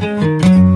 Bye.